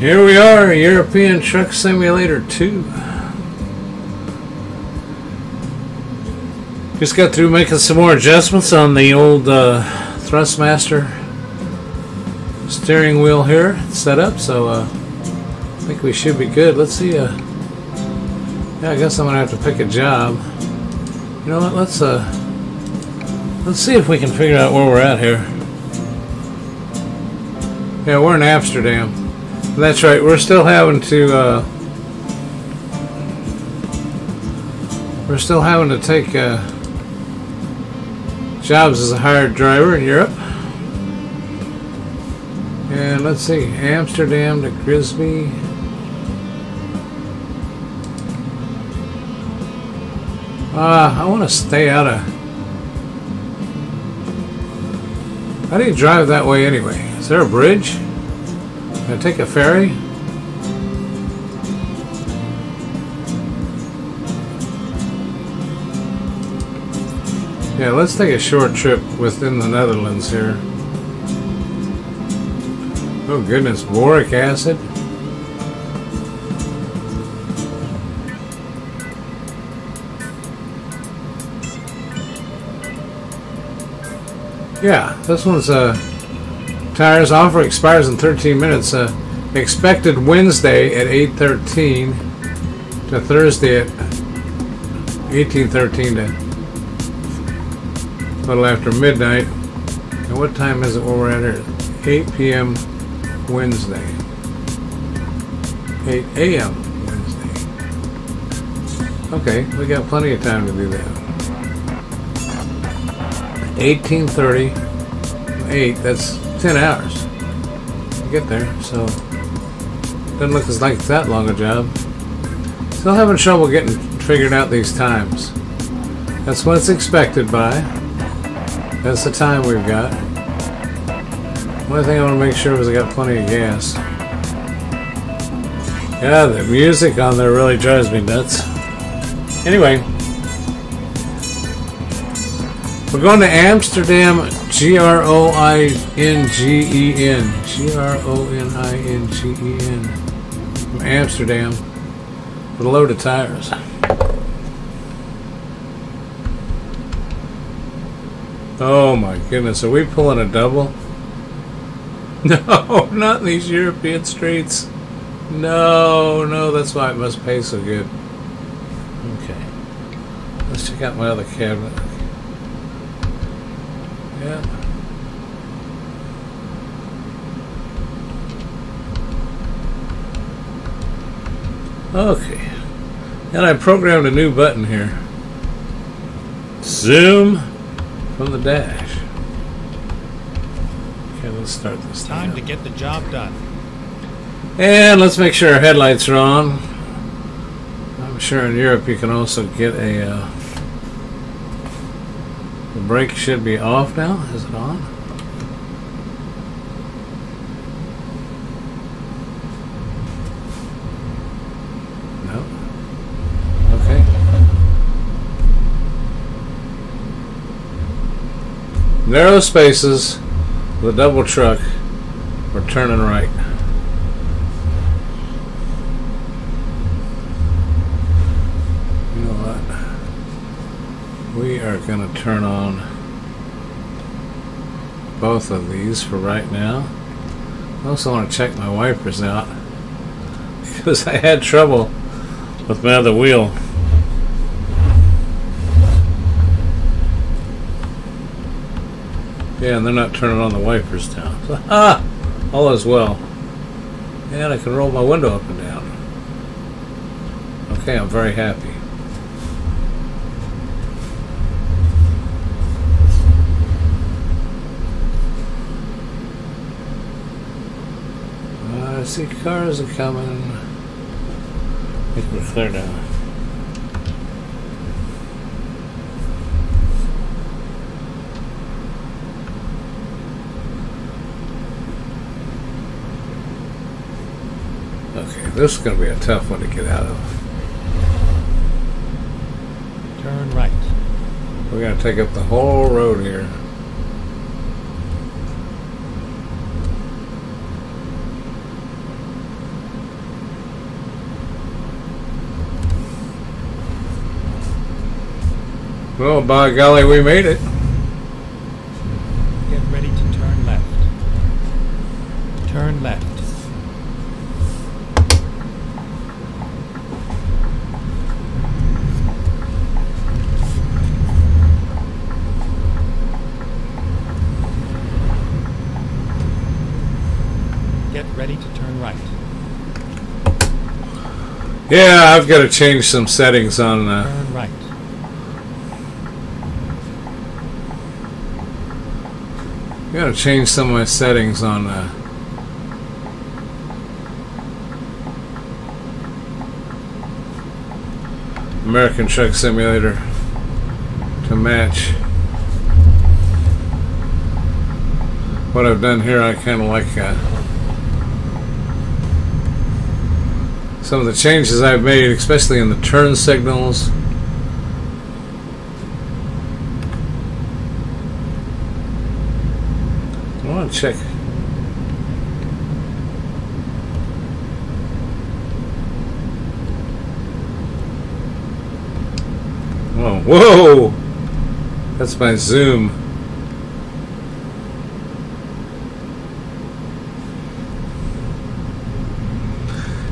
Here we are, European Truck Simulator 2. Just got through making some more adjustments on the old uh, Thrustmaster steering wheel here set up, so uh, I think we should be good. Let's see. Uh, yeah, I guess I'm gonna have to pick a job. You know what? Let's uh, let's see if we can figure out where we're at here. Yeah, we're in Amsterdam. That's right. We're still having to. Uh, we're still having to take uh, jobs as a hired driver in Europe. And let's see, Amsterdam to Grimsby. Uh, I want to stay out of. How do you drive that way anyway? Is there a bridge? Can I take a ferry? Yeah, let's take a short trip within the Netherlands here. Oh goodness, boric acid? Yeah, this one's uh, tires offer expires in 13 minutes. Uh, expected Wednesday at 8:13 to Thursday at 18:13 to a little after midnight. And what time is it where we're at here? 8 p.m. Wednesday. 8 a.m. Wednesday. Okay, we got plenty of time to do that. 1830 8 that's 10 hours. To get there so doesn't look as like it's that long a job. Still having trouble getting figured out these times. That's what it's expected by. That's the time we've got. One thing I want to make sure is I got plenty of gas. Yeah the music on there really drives me nuts. Anyway. We're going to Amsterdam, G R O I N G E N. G R O N I N G E N. From Amsterdam with a load of tires. Oh my goodness, are we pulling a double? No, not in these European streets. No, no, that's why it must pay so good. Okay. Let's check out my other cabinet. Yeah. Okay. And I programmed a new button here. Zoom from the dash. Okay, let's start this Time to get the job done. And let's make sure our headlights are on. I'm sure in Europe you can also get a. Uh, the brake should be off now. Is it on? No. Okay. Narrow spaces a double truck. We're turning right. You know what? Are going to turn on both of these for right now. I also want to check my wipers out because I had trouble with my other wheel. Yeah, and they're not turning on the wipers now. So, ah, all is well. And I can roll my window up and down. Okay, I'm very happy. Uh, I see cars are coming. I think we're clear now. Okay, this is going to be a tough one to get out of. Turn right. We're going to take up the whole road here. Well, by golly, we made it. Get ready to turn left. Turn left. Get ready to turn right. Yeah, I've got to change some settings on. Uh, Turn right. got to change some of my settings on. Uh, American Truck Simulator to match what I've done here. I kind of like uh, some of the changes I've made, especially in the turn signals. To check. oh whoa! That's my zoom.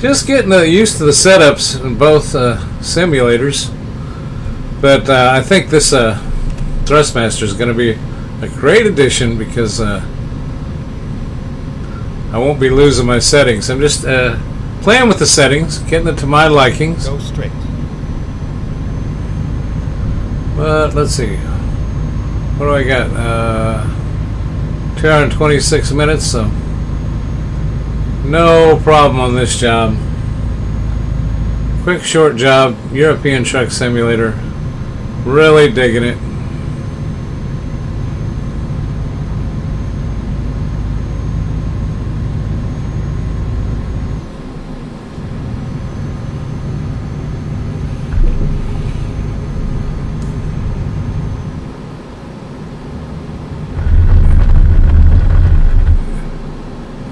Just getting uh, used to the setups in both uh, simulators. But uh, I think this uh, Thrustmaster is going to be a great addition because uh, I won't be losing my settings. I'm just uh, playing with the settings, getting it to my likings. Go straight. But let's see. What do I got? Uh, 226 minutes, so no problem on this job. Quick, short job. European Truck Simulator. Really digging it.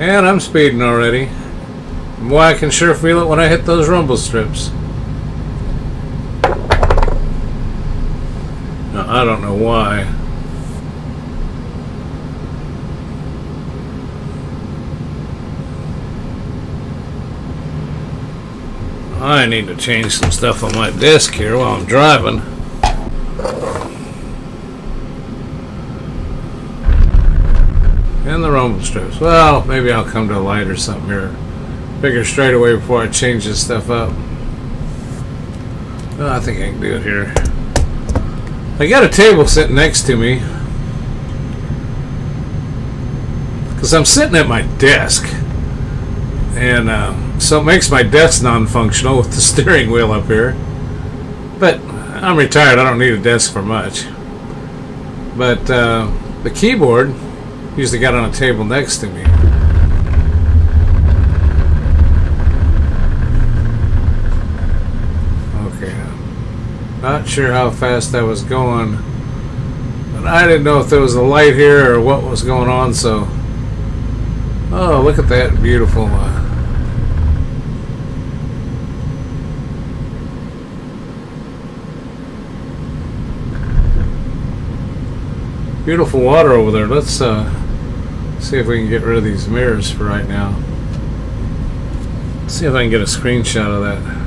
And I'm speeding already. Boy, I can sure feel it when I hit those rumble strips. Now, I don't know why. I need to change some stuff on my desk here while I'm driving. And the rumble strips. Well, maybe I'll come to a light or something here. Figure straight away before I change this stuff up. Well, I think I can do it here. I got a table sitting next to me. Because I'm sitting at my desk. And uh, so it makes my desk non-functional with the steering wheel up here. But I'm retired. I don't need a desk for much. But uh, the keyboard usually got on a table next to me. Okay. Not sure how fast that was going. But I didn't know if there was a light here or what was going on, so. Oh, look at that beautiful. Uh, beautiful water over there. Let's uh, see if we can get rid of these mirrors for right now. see if I can get a screenshot of that.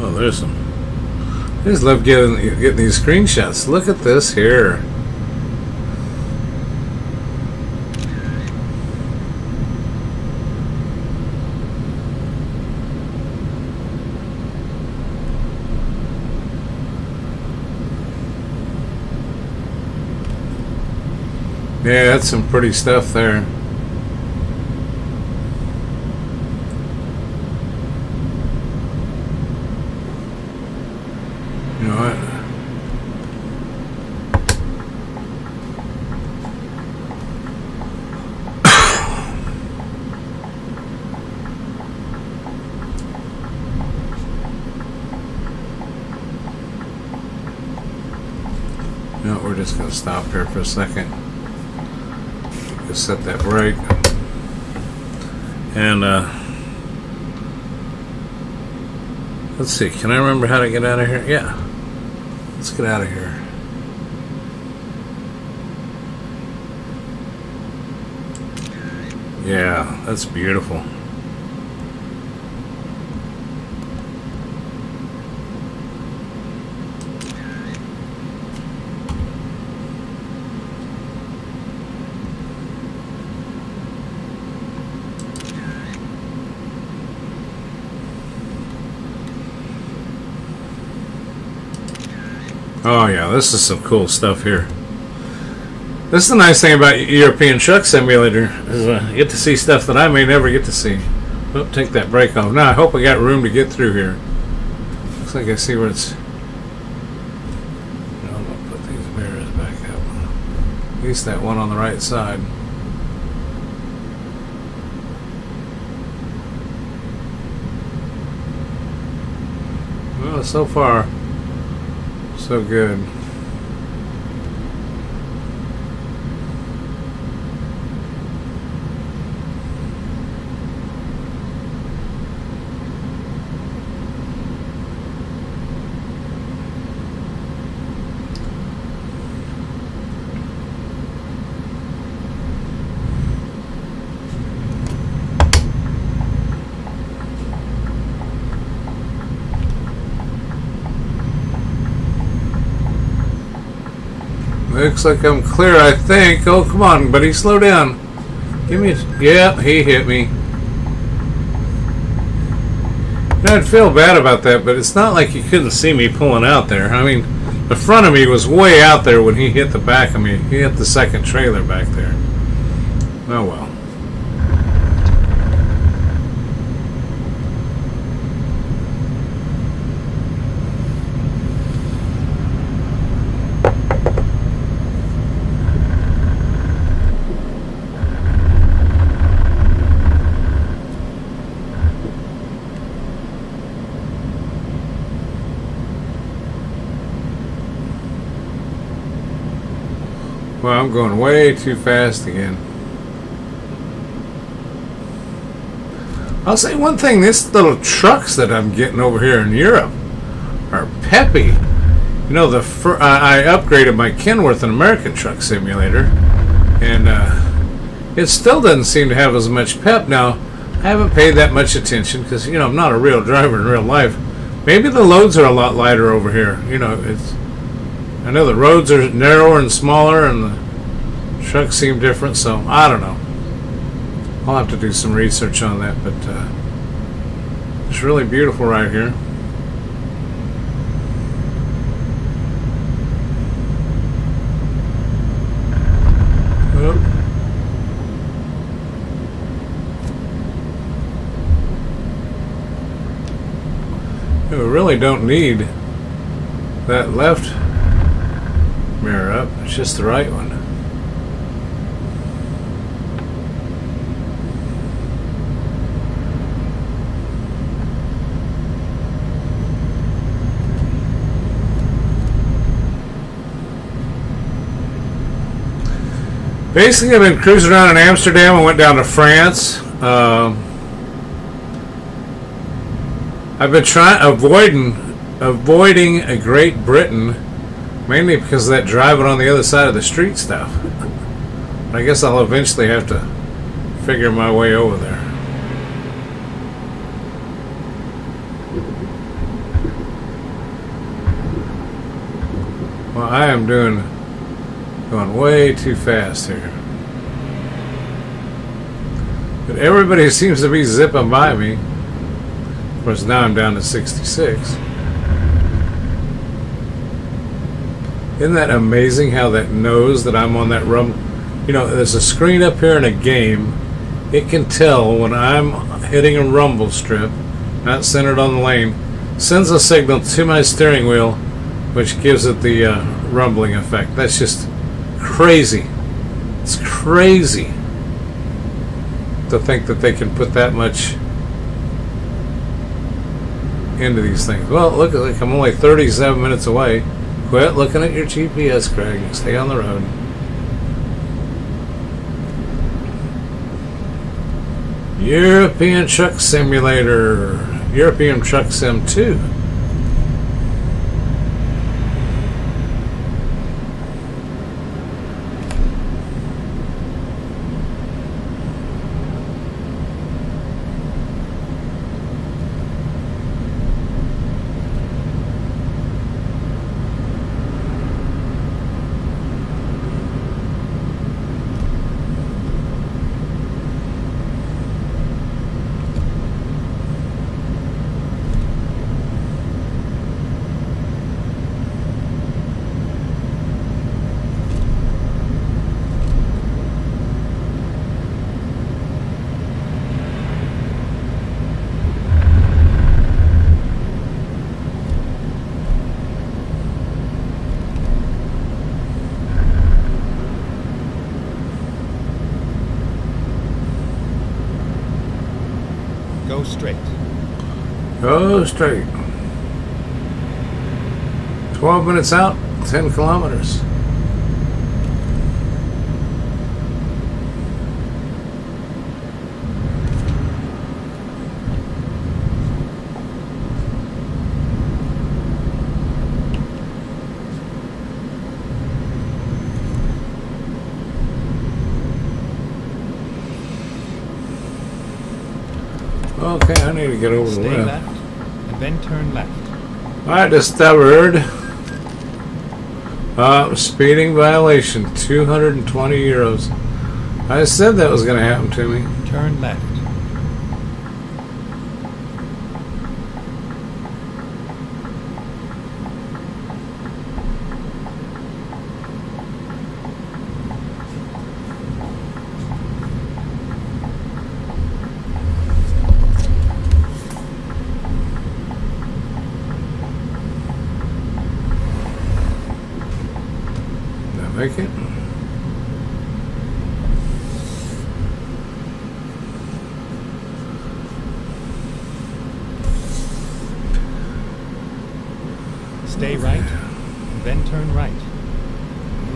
Oh, there's some. I just love getting getting these screenshots. Look at this here. Yeah, that's some pretty stuff there. You know what? No, we're just going to stop here for a second. Set that brake. And, uh, let's see, can I remember how to get out of here? Yeah. Let's get out of here. Yeah, that's beautiful. Oh yeah, this is some cool stuff here. This is the nice thing about European Truck Simulator is uh, you get to see stuff that I may never get to see. Oh, take that brake off. Now I hope I got room to get through here. Looks like I see where it's. No, I'm gonna put these mirrors back up. At least that one on the right side. Well, so far, so good. Looks like I'm clear, I think. Oh, come on, buddy, slow down. Give me. Yeah, he hit me. You know, I'd feel bad about that, but it's not like you couldn't see me pulling out there. I mean, the front of me was way out there when he hit the back of me. He hit the second trailer back there. Oh, well. Well, I'm going way too fast again. I'll say one thing, these little trucks that I'm getting over here in Europe are peppy. You know, the fir- I upgraded my Kenworth an American Truck Simulator, and uh, it still doesn't seem to have as much pep. Now, I haven't paid that much attention because, you know, I'm not a real driver in real life. Maybe the loads are a lot lighter over here. You know, it's I know the roads are narrower and smaller, and the trucks seem different. So I don't know. I'll have to do some research on that, but uh, it's really beautiful right here. We really don't need that left mirror up. It's just the right one. Basically, I've been cruising around in Amsterdam. I went down to France. Um, I've been trying avoiding avoiding a Great Britain Mainly because of that driving on the other side of the street stuff. I guess I'll eventually have to figure my way over there. Well, I am doing going way too fast here. But everybody seems to be zipping by me. Of course, now I'm down to 66. Isn't that amazing how that knows that I'm on that rum? You know, there's a screen up here in a game. It can tell when I'm hitting a rumble strip, not centered on the lane, sends a signal to my steering wheel, which gives it the uh, rumbling effect. That's just crazy. It's crazy to think that they can put that much into these things. Well, look, like I'm only 37 minutes away. Quit looking at your GPS, Craig. Stay on the road. European Truck Simulator. European Truck Sim 2. Go straight. Go straight. 12 minutes out, 10 kilometers. Okay, I need to get over the left. left, and then turn left. I discovered uh, speeding violation, 220 euros. I said that was going to happen to me. Turn left. Did I make it? Stay right, and then turn right.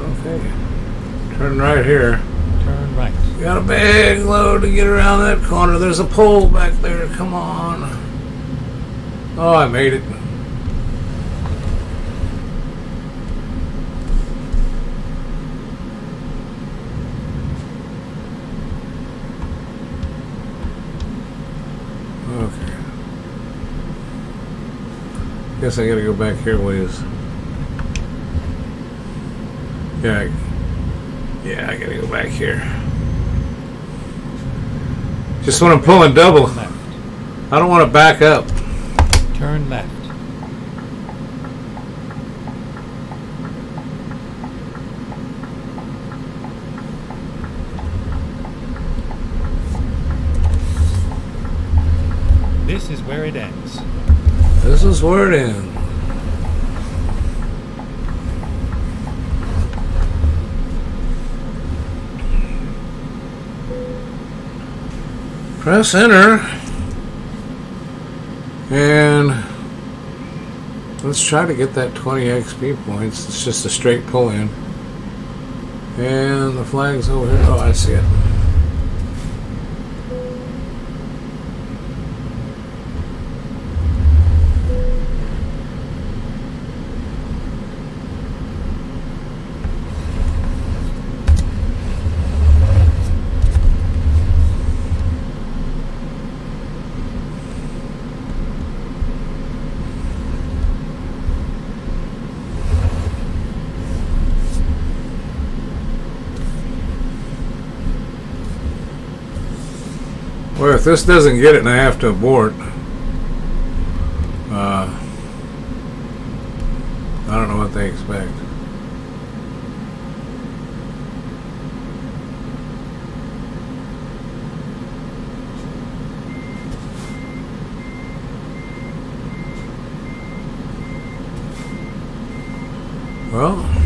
Okay. Turn right here. Turn right. Got a big load to get around that corner. There's a pole back there. Come on. Oh, I made it. Okay. Guess I gotta go back here, ways. Yeah. I- Yeah, I gotta go back here. Just when I'm pulling double, I don't want to back up. Turn left. This is where it ends. Is where it. Press enter. And let's try to get that 20 XP points. It's just a straight pull in. And the flag's over here. Oh, I see it. If this doesn't get it and I have to abort, uh, I don't know what they expect. Well,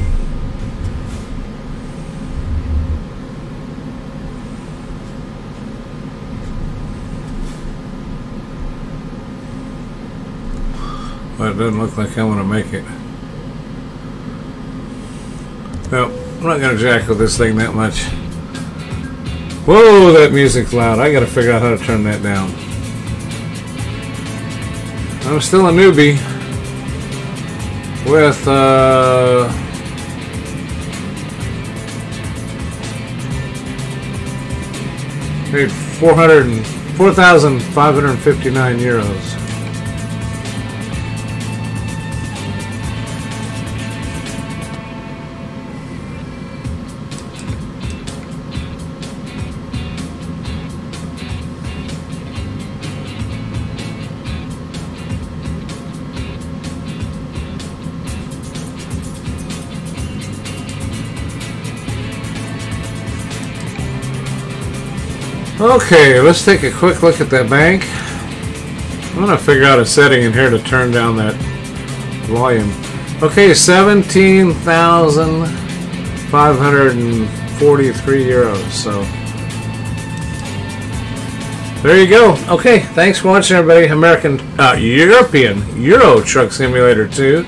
Well, it doesn't look like I'm going to make it. Well, I'm not gonna jack with this thing that much. Whoa, that music's loud. I gotta figure out how to turn that down. I'm still a newbie with uh paid 400 and 4,559 euros. Okay, let's take a quick look at that bank. I'm going to figure out a setting in here to turn down that volume. Okay, 17,543 euros. So there you go. Okay, thanks for watching, everybody. American, uh, European Euro Truck Simulator 2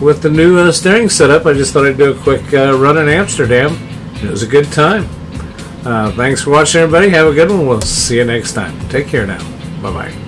with the new uh, steering setup. I just thought I'd do a quick uh, run in Amsterdam. It was a good time. Uh, thanks for watching, everybody. Have a good one. We'll see you next time. Take care now. Bye bye.